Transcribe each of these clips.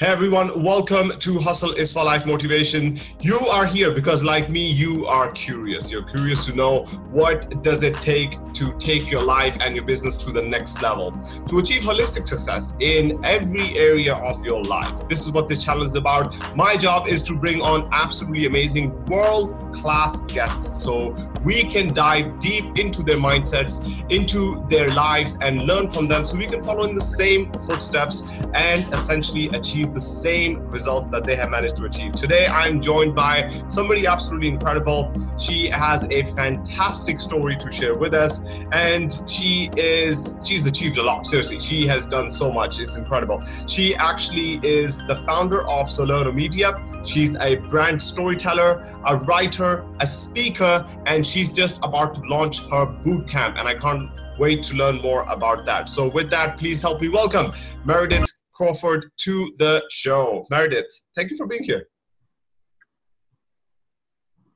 Hey everyone, welcome to Hustle is for Life Motivation. You are here because like me, you are curious. You're curious to know what does it take to take your life and your business to the next level, to achieve holistic success in every area of your life. This is what this challenge is about. My job is to bring on absolutely amazing world class guests so we can dive deep into their mindsets, into their lives and learn from them so we can follow in the same footsteps and essentially achieve achieve the same results that they have managed to achieve. Today, I'm joined by somebody absolutely incredible. She has a fantastic story to share with us, and she is she's achieved a lot. Seriously, she has done so much. It's incredible. She actually is the founder of Solerno Media. She's a brand storyteller, a writer, a speaker, and she's just about to launch her boot camp. And I can't wait to learn more about that. So, with that, please help me welcome Meredith Crawford to the show. Meredith, thank you for being here.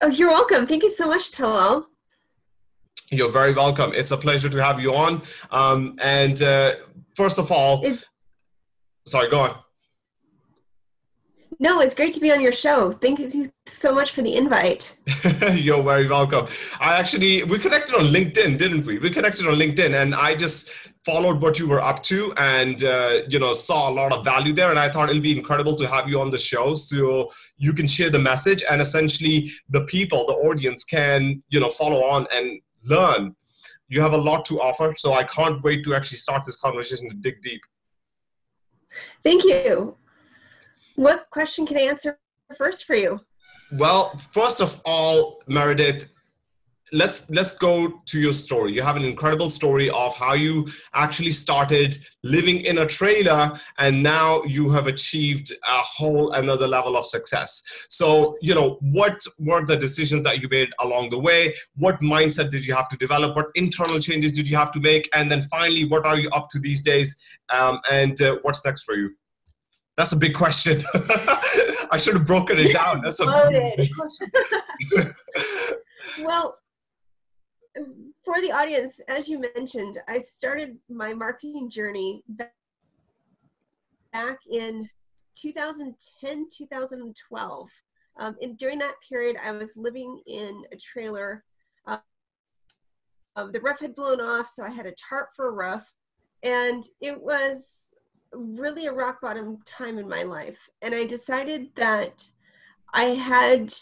Oh, you're welcome. Thank you so much, Tallal. You're very welcome. It's a pleasure to have you on. Um, and uh, first of all, is, sorry, go on. No, it's great to be on your show. Thank you so much for the invite. You're very welcome. I actually we connected on LinkedIn, didn't we? We connected on LinkedIn, and I just followed what you were up to, and uh, you know saw a lot of value there. And I thought it'll be incredible to have you on the show, so you can share the message, and essentially the people, the audience, can you know follow on and learn. You have a lot to offer, so I can't wait to actually start this conversation to dig deep. Thank you. What question can I answer first for you? Well, first of all, Meredith, let's let's go to your story. You have an incredible story of how you actually started living in a trailer and now you have achieved a whole another level of success. So you know what were the decisions that you made along the way? What mindset did you have to develop? What internal changes did you have to make? And then finally what are you up to these days? Um, and uh, what's next for you that's a big question. I should have broken it down. That's a big question. well, for the audience, as you mentioned, I started my marketing journey back in 2010, 2012. Um, and during that period, I was living in a trailer. Uh, um, the roof had blown off, so I had a tarp for a roof. And it was really a rock bottom time in my life. And I decided that I had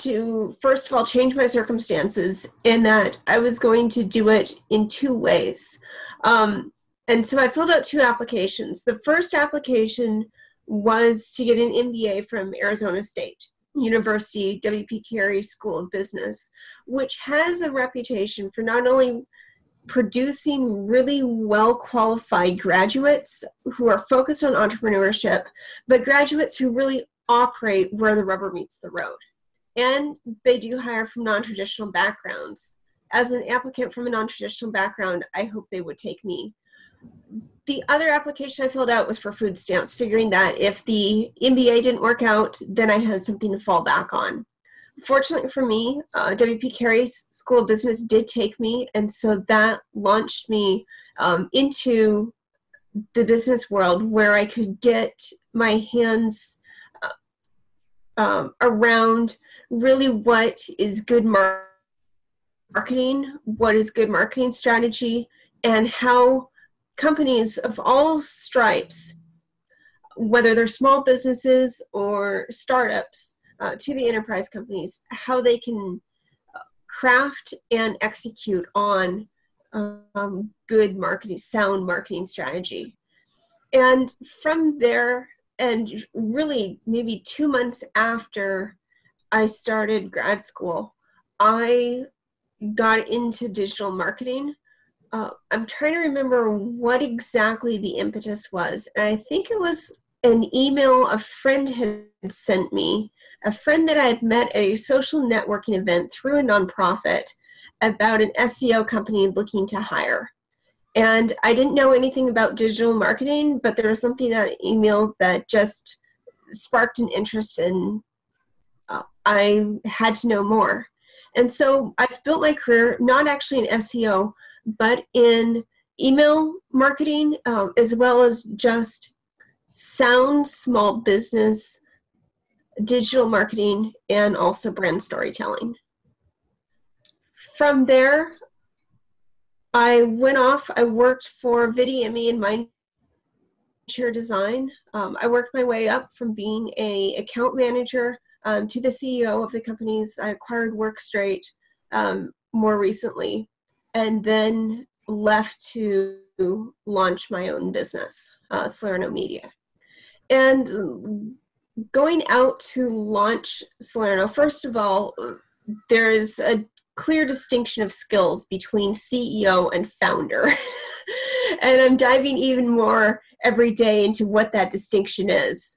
to, first of all, change my circumstances and that I was going to do it in two ways. Um, and so I filled out two applications. The first application was to get an MBA from Arizona State. University, W.P. Carey School of Business, which has a reputation for not only producing really well qualified graduates who are focused on entrepreneurship, but graduates who really operate where the rubber meets the road. And they do hire from non traditional backgrounds. As an applicant from a non traditional background, I hope they would take me. The other application I filled out was for food stamps, figuring that if the MBA didn't work out, then I had something to fall back on fortunately for me, uh, WP Carey's School of Business did take me, and so that launched me um, into the business world where I could get my hands uh, um, around really what is good mar- marketing, what is good marketing strategy, and how companies of all stripes, whether they're small businesses or startups, uh, to the enterprise companies how they can craft and execute on um, good marketing, sound marketing strategy. And from there, and really maybe two months after I started grad school, I got into digital marketing. Uh, I'm trying to remember what exactly the impetus was. And I think it was an email a friend had sent me a friend that I had met at a social networking event through a nonprofit about an SEO company looking to hire. And I didn't know anything about digital marketing, but there was something on email that just sparked an interest and uh, I had to know more. And so I've built my career not actually in SEO, but in email marketing, um, as well as just sound small business, digital marketing, and also brand storytelling. From there, I went off, I worked for Vidimi in mind share design. Um, I worked my way up from being a account manager um, to the CEO of the companies. I acquired WorkStraight um, more recently, and then left to launch my own business, uh, Solerno Media. And going out to launch Solerno, first of all, there is a clear distinction of skills between CEO and founder. and I'm diving even more every day into what that distinction is.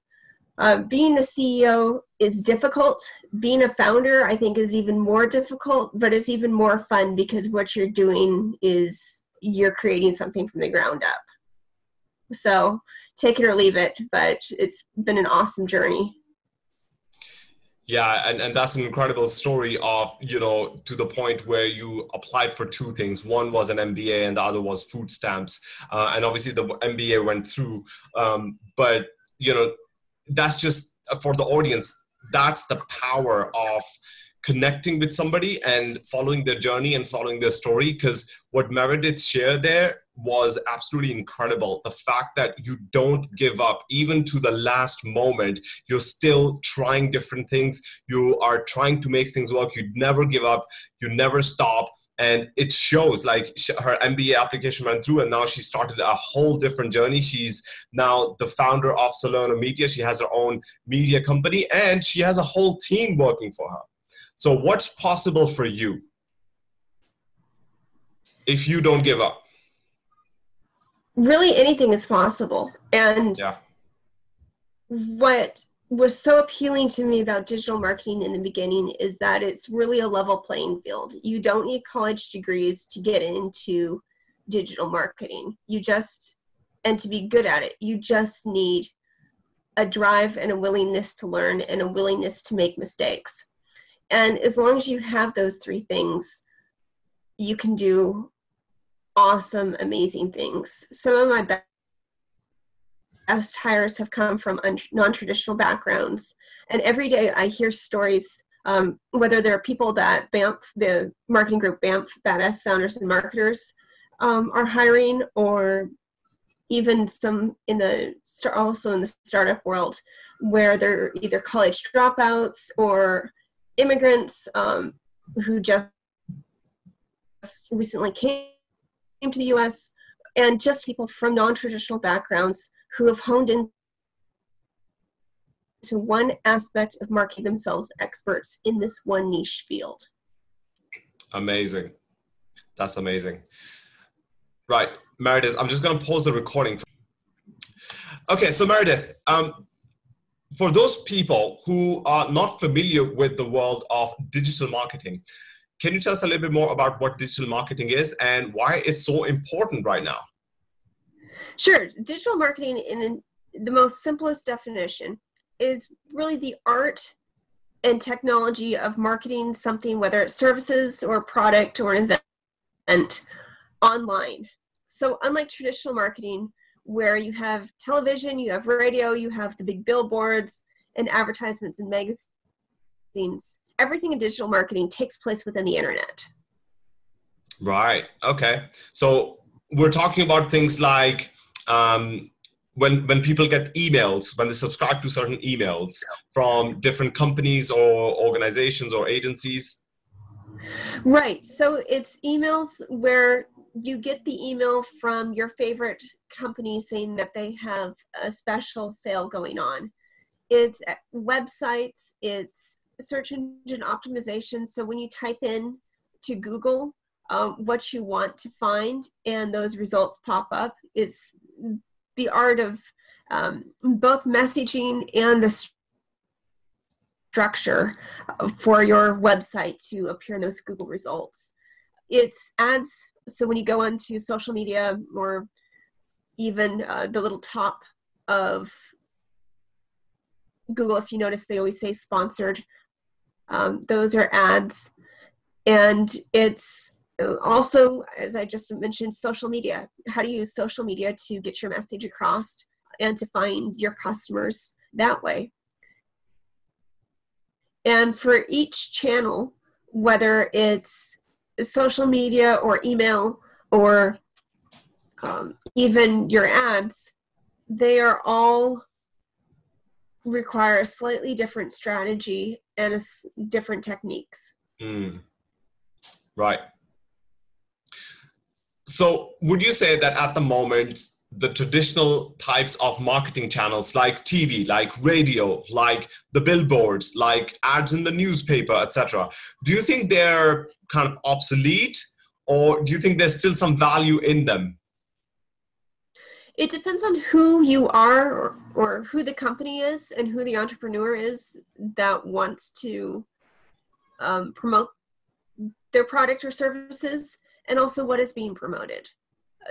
Uh, being a CEO is difficult. Being a founder, I think, is even more difficult, but it's even more fun because what you're doing is you're creating something from the ground up. So take it or leave it, but it's been an awesome journey. Yeah, and, and that's an incredible story of, you know, to the point where you applied for two things. One was an MBA and the other was food stamps. Uh, and obviously the MBA went through. Um, but, you know, that's just uh, for the audience, that's the power of connecting with somebody and following their journey and following their story. Because what Meredith shared there was absolutely incredible. The fact that you don't give up, even to the last moment, you're still trying different things. You are trying to make things work. You never give up. You never stop. And it shows like her MBA application went through, and now she started a whole different journey. She's now the founder of Solerno Media. She has her own media company, and she has a whole team working for her. So, what's possible for you if you don't give up? Really anything is possible. And yeah. what was so appealing to me about digital marketing in the beginning is that it's really a level playing field. You don't need college degrees to get into digital marketing. You just, and to be good at it, you just need a drive and a willingness to learn and a willingness to make mistakes. And as long as you have those three things, you can do awesome, amazing things. Some of my best hires have come from non-traditional backgrounds, and every day I hear stories. Um, whether they're people that BAMF, the marketing group BAMF, Badass Founders and Marketers, um, are hiring, or even some in the also in the startup world where they're either college dropouts or immigrants um, who just recently came came to the US, and just people from non traditional backgrounds who have honed in to one aspect of marketing themselves experts in this one niche field. Amazing. That's amazing. Right, Meredith, I'm just going to pause the recording. Okay, so Meredith, um, for those people who are not familiar with the world of digital marketing, can you tell us a little bit more about what digital marketing is and why it's so important right now? Sure. Digital marketing, in the most simplest definition, is really the art and technology of marketing something, whether it's services or product or an event, online. So, unlike traditional marketing, where you have television, you have radio, you have the big billboards and advertisements and magazines, everything in digital marketing takes place within the internet. Right. Okay. So we're talking about things like um, when when people get emails, when they subscribe to certain emails from different companies or organizations or agencies. Right. So it's emails where you get the email from your favorite company saying that they have a special sale going on. It's websites, it's search engine optimization. So when you type in to Google um, what you want to find and those results pop up, it's the art of um, both messaging and the structure for your website to appear in those Google results. It's ads. So when you go onto social media or even uh, the little top of Google, if you notice, they always say sponsored. Um, those are ads. And it's also, as I just mentioned, social media. How to use social media to get your message across. and to find your customers that way. And for each channel, whether it's social media or email or um, even your ads, they are all require a slightly different strategy and different techniques. Mm. Right. So, would you say that at the moment, the traditional types of marketing channels like TV, like radio, like the billboards, like ads in the newspaper, etc., do you think they're kind of obsolete or do you think there's still some value in them? It depends on who you are or, or who the company is and who the entrepreneur is that wants to um, promote their product or services and also what is being promoted.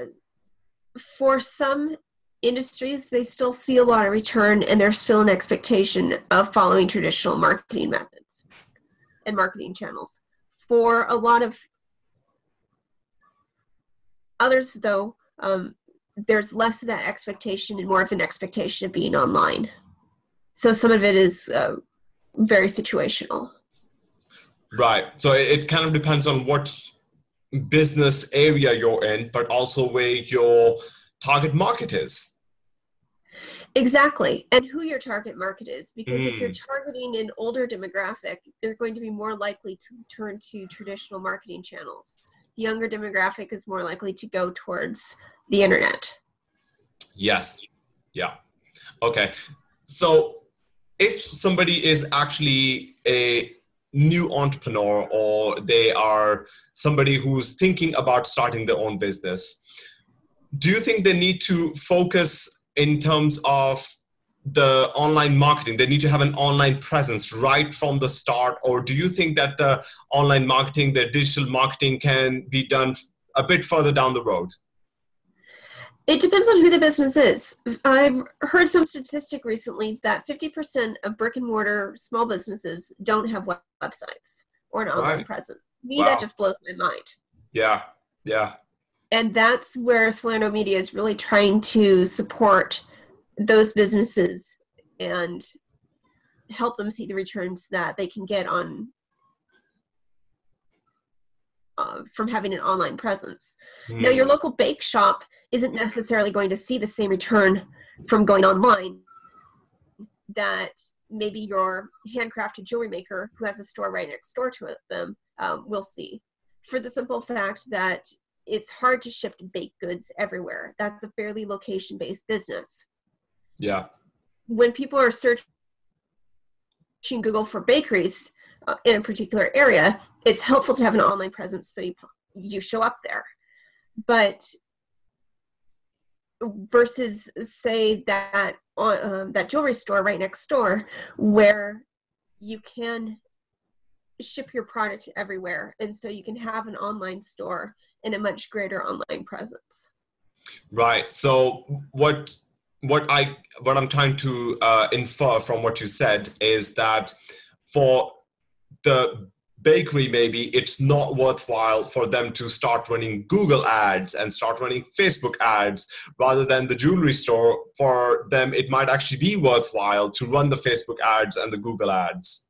Uh, for some industries, they still see a lot of return and there's still an expectation of following traditional marketing methods and marketing channels. For a lot of others, though, um, there's less of that expectation and more of an expectation of being online. So some of it is uh, very situational. Right. So it kind of depends on what business area you're in, but also where your target market is. Exactly. And who your target market is. Because mm. if you're Mm. targeting an older demographic, they're going to be more likely to turn to traditional marketing channels. The younger demographic is more likely to go towards the internet. Yes. Yeah. Okay. So if somebody is actually a new entrepreneur or they are somebody who's thinking about starting their own business, do you think they need to focus in terms of the online marketing they need to have an online presence right from the start or do you think that the online marketing the digital marketing can be done a bit further down the road It depends on who the business is. I've heard some statistic recently that 50% of brick and mortar small businesses don't have web- websites or an online Right. presence. Me, Wow. that just blows my mind. yeah yeah And that's where Solerno Media is really trying to support those businesses and help them see the returns that they can get on uh, from having an online presence. Now, your Hmm. local bake shop isn't necessarily going to see the same return from going online that maybe your handcrafted jewelry maker who has a store right next door to them um, will see. For the simple fact that it's hard to ship baked goods everywhere. That's a fairly location based business. yeah When people are searching Google for bakeries in a particular area, it's helpful to have an online presence so you, you show up there. But versus say that um, that jewelry store right next door where you can ship your product everywhere and so you can have an online store and a much greater online presence Right. So what what I what I'm trying to uh, infer from what you said is that for the bakery maybe it's not worthwhile for them to start running Google ads and start running Facebook ads rather than the jewelry store. For them it might actually be worthwhile to run the Facebook ads and the Google ads.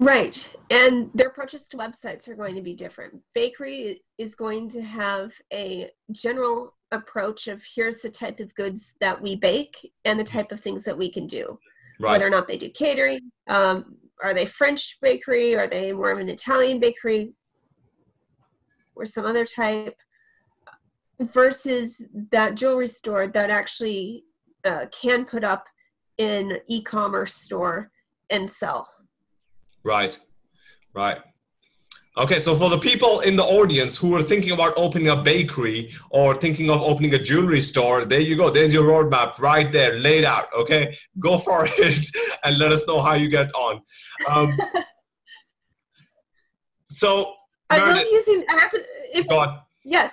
right. And their approaches to websites are going to be different. Bakery is going to have a general approach of here's the type of goods that we bake and the type of things that we can do Right. whether or not they do catering. Um, are they French bakery? Are they more of an Italian bakery? Or some other type? Versus that jewelry store that actually uh, can put up in e-commerce store and sell. Right, right. Okay, so for the people in the audience who are thinking about opening a bakery or thinking of opening a jewelry store, there you go. There's your roadmap right there, laid out. Okay, go for it and let us know how you get on. Um, so, I love using. I have to. If, go on. Yes.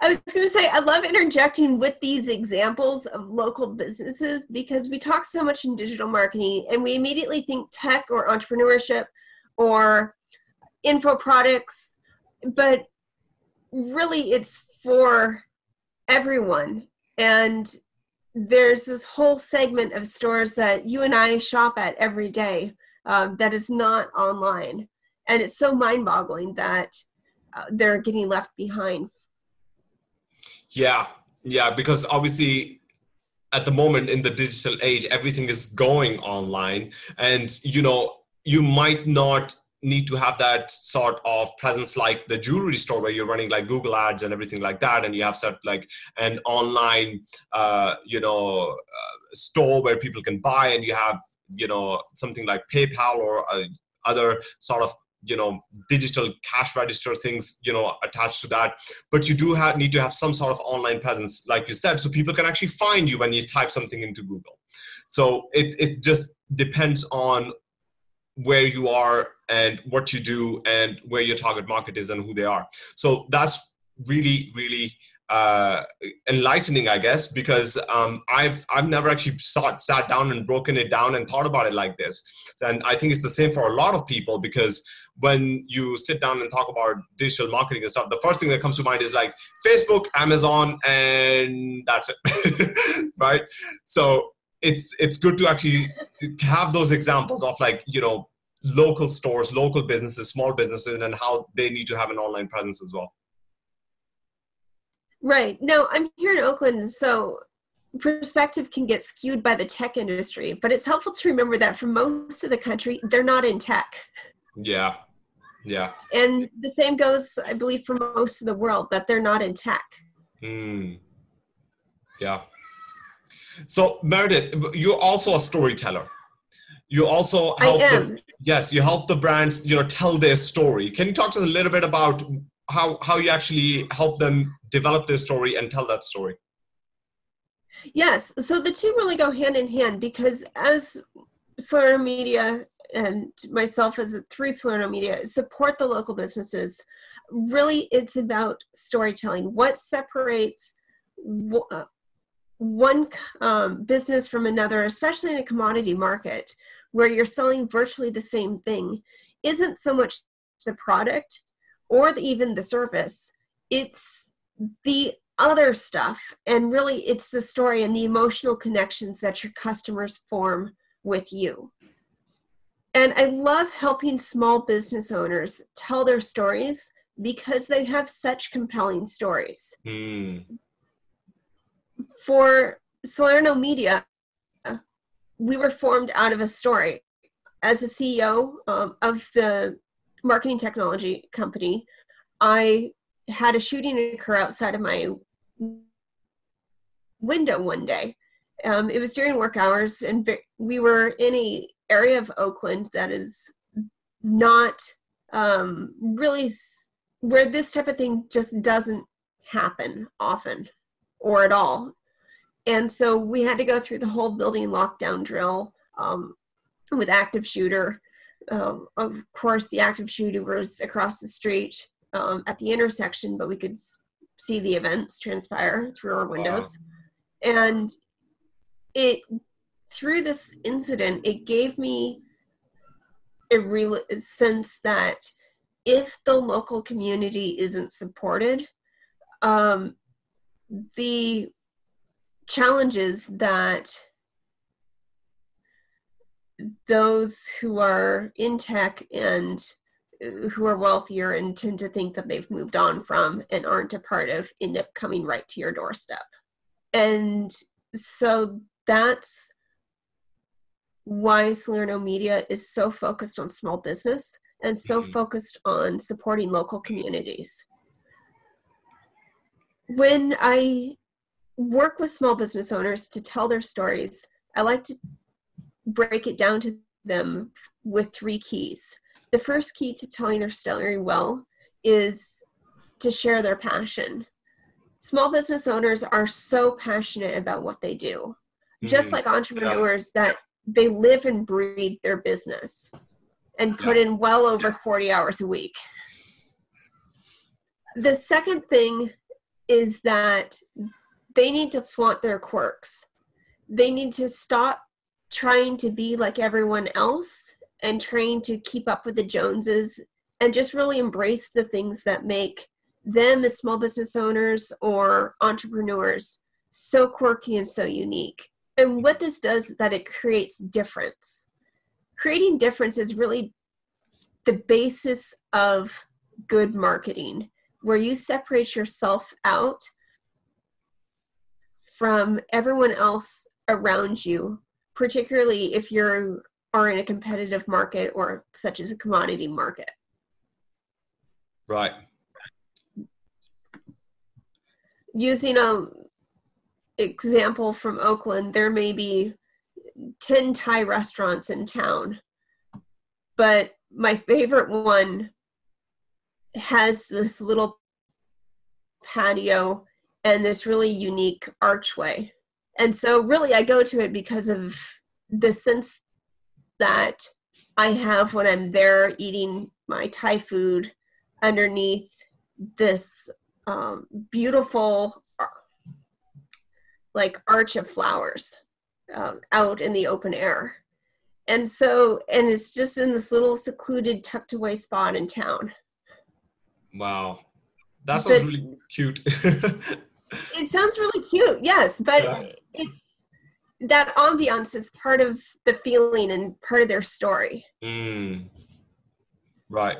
I was going to say, I love interjecting with these examples of local businesses because we talk so much in digital marketing and we immediately think tech or entrepreneurship or info products, but really it's for everyone. And there's this whole segment of stores that you and I shop at every day um, that is not online. And it's so mind boggling that uh, they're getting left behind. Yeah, yeah, because obviously at the moment in the digital age, everything is going online. And, you know, you might not need to have that sort of presence like the jewelry store where you're running like google ads and everything like that and you have set like an online uh, you know uh, store where people can buy and you have you know something like paypal or uh, other sort of you know digital cash register things you know attached to that. But you do have need to have some sort of online presence like you said so people can actually find you when you type something into google. So it, it just depends on where you are and what you do and where your target market is and who they are. So that's really, really uh, enlightening, I guess, because um, I've I've never actually sat, sat down and broken it down and thought about it like this. And I think it's the same for a lot of people because when you sit down and talk about digital marketing and stuff, the first thing that comes to mind is like Facebook, Amazon, and that's it, right? So it's it's good to actually have those examples of like you know local stores local businesses small businesses and how they need to have an online presence as well. Right. Now i'm here in oakland so perspective can get skewed by the tech industry but it's helpful to remember that for most of the country they're not in tech. Yeah. Yeah. And the same goes i believe for most of the world that they're not in tech. Mm. yeah. So Meredith, you're also a storyteller. You also help. The, yes, you help the brands, you know, tell their story. Can you talk to us a little bit about how how you actually help them develop their story and tell that story? Yes, so the two really go hand in hand because as Solerno Media and myself as a, through Solerno Media support the local businesses. Really, it's about storytelling. What separates one um, business from another, especially in a commodity market where you're selling virtually the same thing, isn't so much the product or the, even the service, it's the other stuff. And really, it's the story and the emotional connections that your customers form with you. And I love helping small business owners tell their stories because they have such compelling stories. Mm for Solerno Media, we were formed out of a story. As a CEO um, of the marketing technology company, I had a shooting occur outside of my window one day. Um, it was during work hours, and we were in a area of Oakland that is not um, really where this type of thing just doesn't happen often or at all. And so we had to go through the whole building lockdown drill um, with active shooter. Um, of course, the active shooter was across the street um, at the intersection, but we could see the events transpire through our windows. Wow. And it, through this incident, it gave me a real sense that if the local community isn't supported, um, the challenges that those who are in tech and uh, who are wealthier and tend to think that they've moved on from and aren't a part of end up coming right to your doorstep. And so that's why Solerno Media is so focused on small business and so mm-hmm. focused on supporting local communities. When I work with small business owners to tell their stories, I like to break it down to them with three keys. The first key to telling their story well is to share their passion. Small business owners are so passionate about what they do, mm-hmm. just like entrepreneurs yeah. that they live and breathe their business and put yeah. in well over 40 hours a week. The second thing is that they need to flaunt their quirks. They need to stop trying to be like everyone else and trying to keep up with the Joneses and just really embrace the things that make them as small business owners or entrepreneurs so quirky and so unique. And what this does is that it creates difference. Creating difference is really the basis of good marketing, where you separate yourself out from everyone else around you, particularly if you are in a competitive market or such as a commodity market. Right. Using a example from Oakland, there may be 10 Thai restaurants in town, but my favorite one has this little patio and this really unique archway. And so, really, I go to it because of the sense that I have when I'm there eating my Thai food underneath this um, beautiful, like, arch of flowers um, out in the open air. And so, and it's just in this little secluded, tucked away spot in town. Wow. That sounds but, really cute. it sounds really cute, yes, but yeah. it's that ambiance is part of the feeling and part of their story. Mm. Right.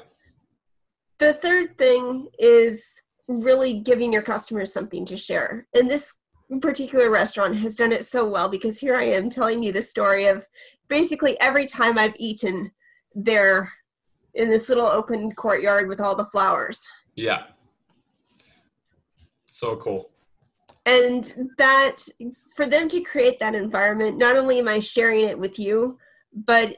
The third thing is really giving your customers something to share. And this particular restaurant has done it so well because here I am telling you the story of basically every time I've eaten there in this little open courtyard with all the flowers. Yeah. So cool. And that for them to create that environment, not only am I sharing it with you, but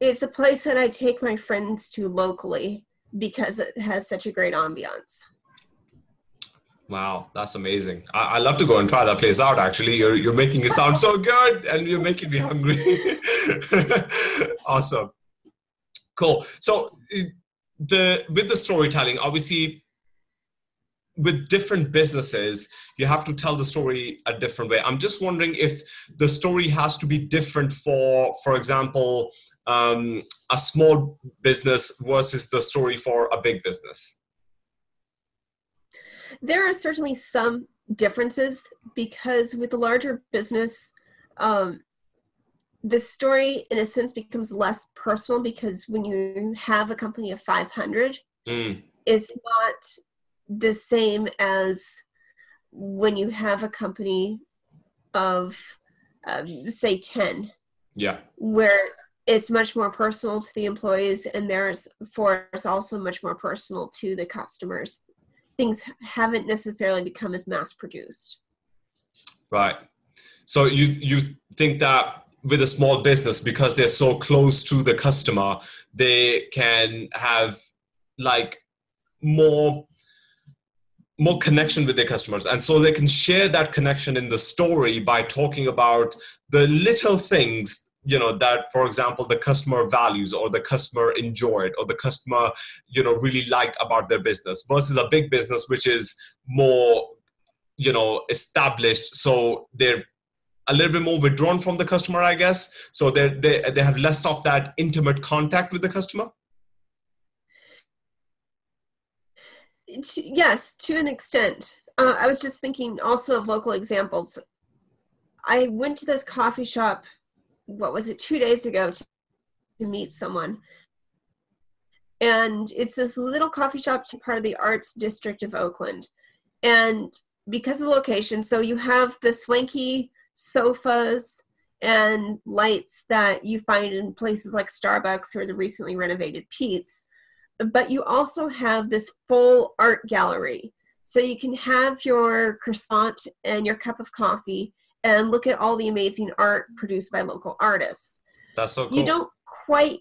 it's a place that I take my friends to locally because it has such a great ambiance. Wow, that's amazing. I, I love to go and try that place out. Actually, you're you're making it sound so good, and you're making me hungry. awesome, cool. So eh, the with the storytelling, obviously, with different businesses, you have to tell the story a different way. I'm just wondering if the story has to be different for, for example, um, a small business versus the story for a big business there are certainly some differences because with the larger business, um, the story in a sense becomes less personal because when you have a company of 500, mm. it's not the same as when you have a company of um, say 10 yeah where it's much more personal to the employees and there's for us also much more personal to the customers things haven't necessarily become as mass produced. Right. So you you think that with a small business because they're so close to the customer, they can have like more more connection with their customers. And so they can share that connection in the story by talking about the little things you know that for example the customer values or the customer enjoyed or the customer you know really liked about their business versus a big business which is more you know established. So they're a little bit more withdrawn from the customer i guess. So they they they have less of that intimate contact with the customer yes to an extent. Uh, i was just thinking also of local examples. I went to this coffee shop what was it two days ago to, to meet someone. And it's this little coffee shop part of the arts district of oakland. And because of the location so you have the swanky sofas and lights that you find in places like starbucks or the recently renovated pete's but you also have this full art gallery so you can have your croissant and your cup of coffee and look at all the amazing art produced by local artists. That's so cool. You don't quite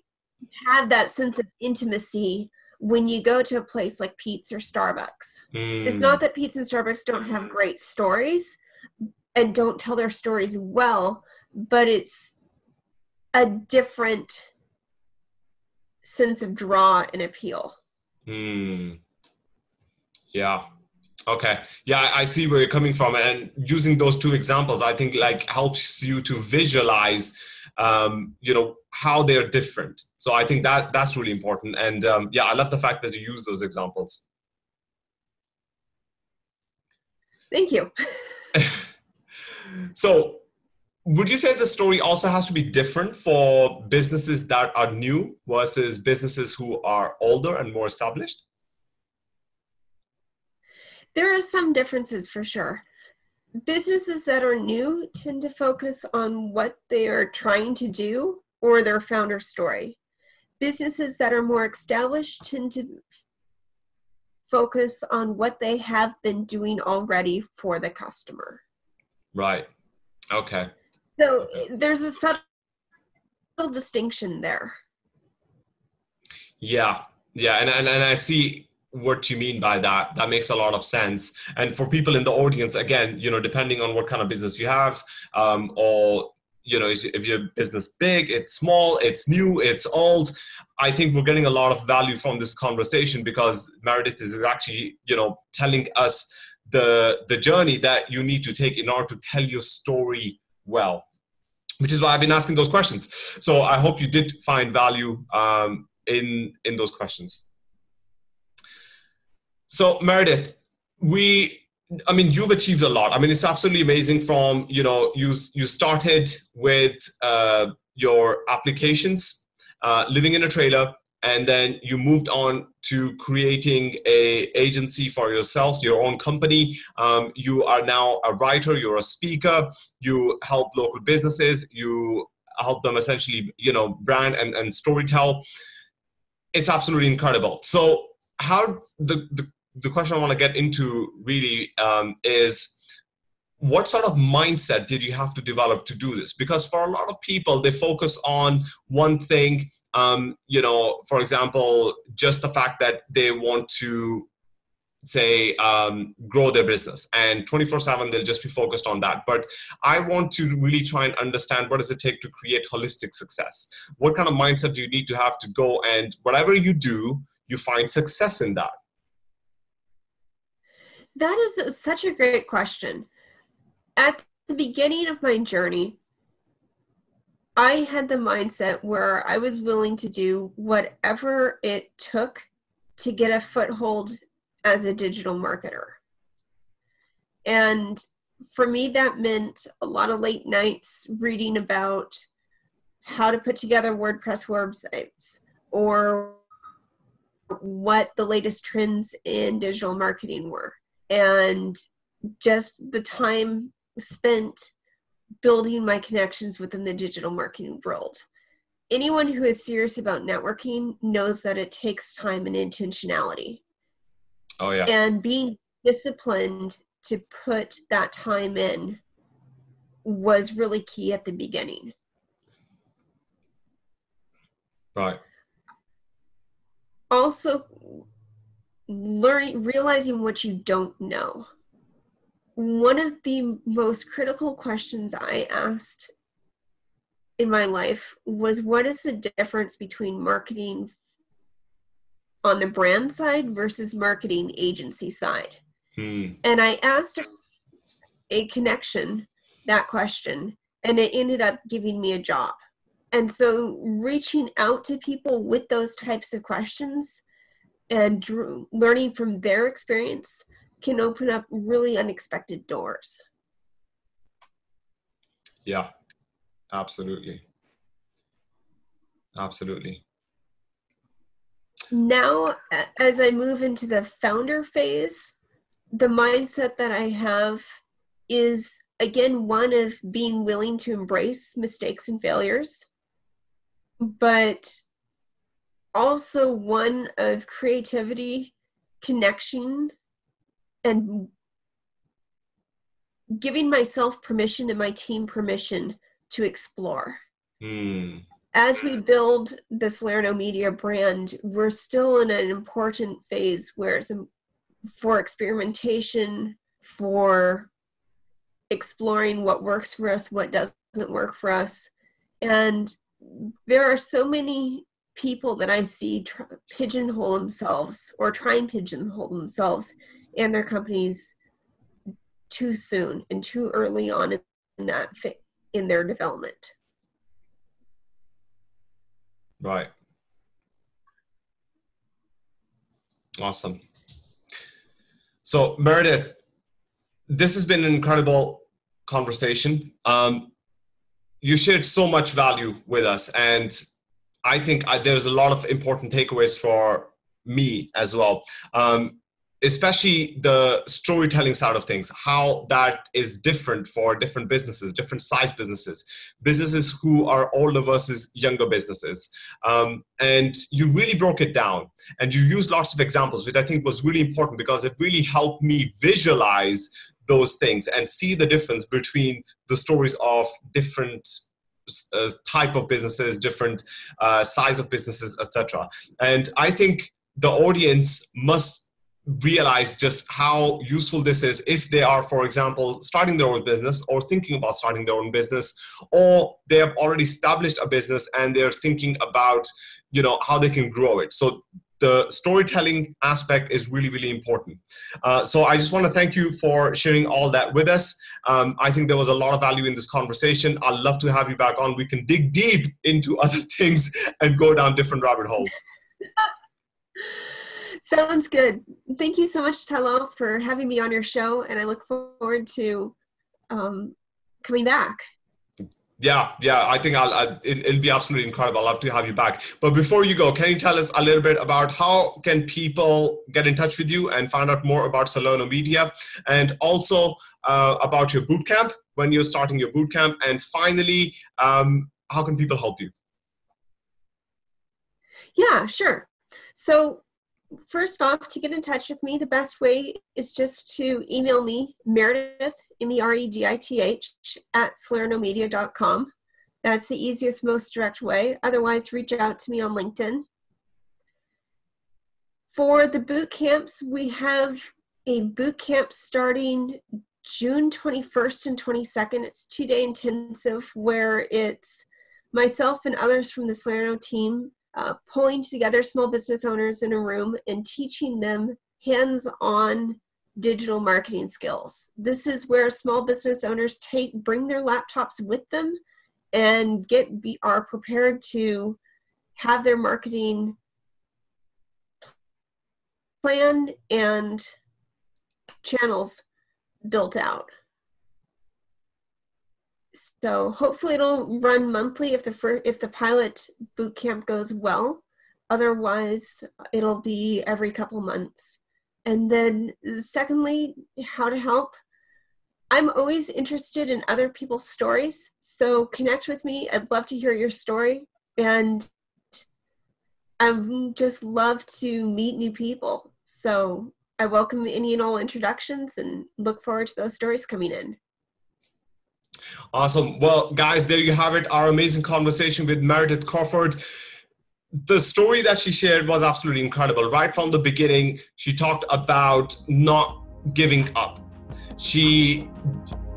have that sense of intimacy when you go to a place like Pete's or Starbucks. Mm. It's not that Pete's and Starbucks don't have great stories and don't tell their stories well, but it's a different sense of draw and appeal. Mm. Yeah, Okay. Yeah, I see where you're coming from, and using those two examples, I think like helps you to visualize, um, you know, how they're different. So I think that that's really important, and um, yeah, I love the fact that you use those examples. Thank you. so, would you say the story also has to be different for businesses that are new versus businesses who are older and more established? There are some differences for sure. Businesses that are new tend to focus on what they are trying to do or their founder story. Businesses that are more established tend to focus on what they have been doing already for the customer. Right. Okay. So there's a subtle distinction there. Yeah. Yeah. And, and, and I see what you mean by that. That makes a lot of sense. And for people in the audience, again, you know, depending on what kind of business you have, um, or you know, if your business big, it's small, it's new, it's old. I think we're getting a lot of value from this conversation because Meredith is actually, you know, telling us the the journey that you need to take in order to tell your story well. Which is why I've been asking those questions. So I hope you did find value um, in in those questions. So Meredith, we I mean, you've achieved a lot. I mean, it's absolutely amazing. From you know, you you started with uh, your applications, uh, living in a trailer, and then you moved on to creating a agency for yourself, your own company. Um, you are now a writer. You're a speaker. You help local businesses. You help them essentially, you know, brand and and storytell. It's absolutely incredible. So, how the the the question I want to get into really um, is what sort of mindset did you have to develop to do this? Because for a lot of people, they focus on one thing. Um, you know, for example, just the fact that they want to say um, grow their business and 24 7 they'll just be focused on that but i want to really try and understand what does it take to create holistic success what kind of mindset do you need to have to go and whatever you do you find success in that that is such a great question. At the beginning of my journey, I had the mindset where I was willing to do whatever it took to get a foothold as a digital marketer. And for me, that meant a lot of late nights reading about how to put together WordPress websites or what the latest trends in digital marketing were and just the time spent building my connections within the digital marketing world. Anyone who is serious about networking knows that it takes time and intentionality. Oh, yeah. And being disciplined to put that time in was really key at the beginning. Right. Also, learning realizing what you don't know one of the most critical questions i asked in my life was what is the difference between marketing on the brand side versus marketing agency side hmm. and i asked a connection that question and it ended up giving me a job and so reaching out to people with those types of questions and drew, learning from their experience can open up really unexpected doors. Yeah, absolutely. Absolutely. Now, as I move into the founder phase, the mindset that I have is again one of being willing to embrace mistakes and failures, but also one of creativity, connection, and giving myself permission and my team permission to explore. Mm. As we build the Solerno Media brand, we're still in an important phase where it's for experimentation, for exploring what works for us, what doesn't work for us. And there are so many people that I see tr- pigeonhole themselves or try and pigeonhole themselves and their companies too soon and too early on in that in their development. Right. Awesome. So Meredith, this has been an incredible conversation. Um, you shared so much value with us, and I think I, there's a lot of important takeaways for me as well. Um, especially the storytelling side of things how that is different for different businesses different size businesses businesses who are older versus younger businesses. Um, and you really broke it down. And you used lots of examples which i think was really important because it really helped me visualize those things and see the difference between the stories of different uh, type of businesses different uh, size of businesses etc and i think the audience must realize just how useful this is if they are for example starting their own business or thinking about starting their own business or they have already established a business and they're thinking about you know how they can grow it. So the storytelling aspect is really really important. Uh, so i just want to thank you for sharing all that with us. Um, i think there was a lot of value in this conversation. I'd love to have you back on. We can dig deep into other things and go down different rabbit holes Sounds good. Thank you so much, Tallal, for having me on your show, and I look forward to um, coming back. Yeah, yeah, I think I'll, I, it, will be absolutely incredible. I'll love to have you back. But before you go, can you tell us a little bit about how can people get in touch with you and find out more about Solerno Media, and also uh, about your bootcamp when you're starting your bootcamp, and finally, um, how can people help you? Yeah, sure. So first off, to get in touch with me, the best way is just to email me, Meredith, M-E-R-E-D-I-T-H, at solernomedia.com. That's the easiest, most direct way. Otherwise, reach out to me on LinkedIn. For the boot camps, we have a boot camp starting June 21st and 22nd. It's two day intensive where it's myself and others from the Solerno team uh, pulling together small business owners in a room and teaching them hands-on digital marketing skills. This is where small business owners take bring their laptops with them and get be, are prepared to have their marketing plan and channels built out. So hopefully it'll run monthly if the if the pilot boot camp goes well. Otherwise, it'll be every couple months. And then secondly, how to help. I'm always interested in other people's stories. So connect with me. I'd love to hear your story. And I just love to meet new people. So I welcome any and all introductions and look forward to those stories coming in. Awesome. Well, guys, there you have it. Our amazing conversation with Meredith Crawford. The story that she shared was absolutely incredible. Right from the beginning, she talked about not giving up. She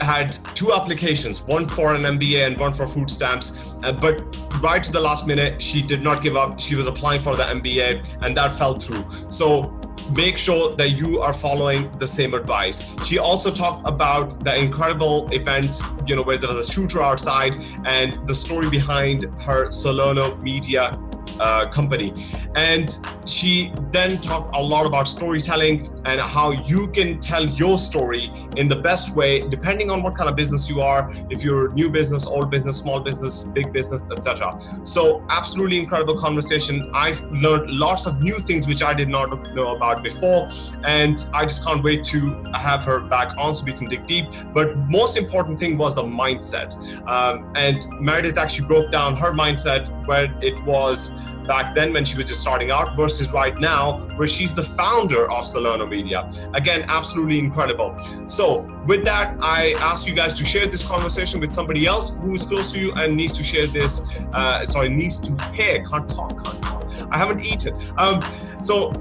had two applications, one for an MBA and one for food stamps. Uh, but right to the last minute, she did not give up. She was applying for the MBA and that fell through. So make sure that you are following the same advice. She also talked about the incredible event, you know, where there was a shooter outside and the story behind her Solerno Media uh, company. And she then talked a lot about storytelling and how you can tell your story in the best way, depending on what kind of business you are, if you're new business, old business, small business, big business, etc. So, absolutely incredible conversation. I've learned lots of new things which I did not know about before, and I just can't wait to have her back on so we can dig deep. But most important thing was the mindset, um, and Meredith actually broke down her mindset where it was back then when she was just starting out versus right now where she's the founder of Solerno Media. Again, absolutely incredible. So with that, I ask you guys to share this conversation with somebody else who is close to you and needs to share this, uh, sorry, needs to hear, can't talk, can't talk. I haven't eaten. Um, so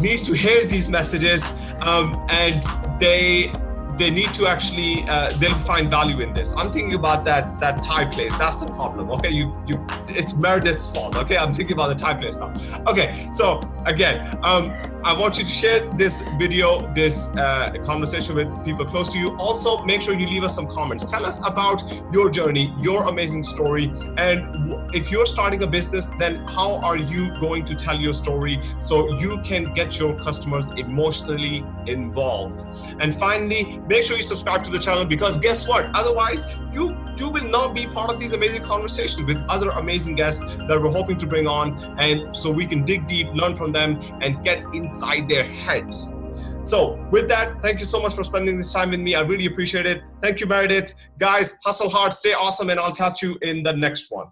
needs to hear these messages um, and they they need to actually uh, they'll find value in this. I'm thinking about that that thai place. That's the problem okay? You you it's meredith's fault okay? I'm thinking about the thai place now. Okay so again, um, I want you to share this video, this uh, conversation with people close to you. Also, make sure you leave us some comments. Tell us about your journey, your amazing story, and if you're starting a business, then how are you going to tell your story so you can get your customers emotionally involved? And finally, make sure you subscribe to the channel because guess what? Otherwise, you you will not be part of these amazing conversations with other amazing guests that we're hoping to bring on, and so we can dig deep, learn from them, and get inside their heads. So, with that, thank you so much for spending this time with me. I really appreciate it. Thank you, Meredith. Guys, hustle hard, stay awesome, and I'll catch you in the next one.